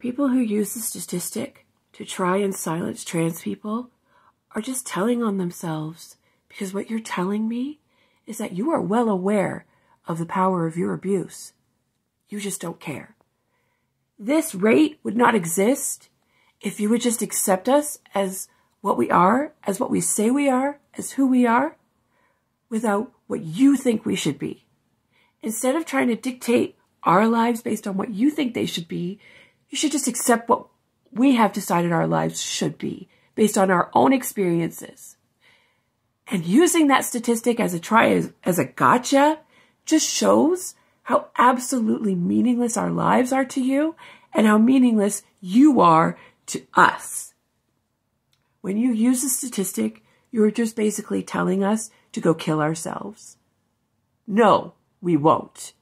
People who use the statistic to try and silence trans people are just telling on themselves because what you're telling me is that you are well aware of the power of your abuse. You just don't care. This rate would not exist if you would just accept us as what we are, as what we say we are, as who we are, without what you think we should be. Instead of trying to dictate our lives based on what you think they should be, you should just accept what we have decided our lives should be based on our own experiences. And using that statistic as a try as, as a gotcha just shows how absolutely meaningless our lives are to you and how meaningless you are to us. When you use a statistic, you're just basically telling us to go kill ourselves. No, we won't.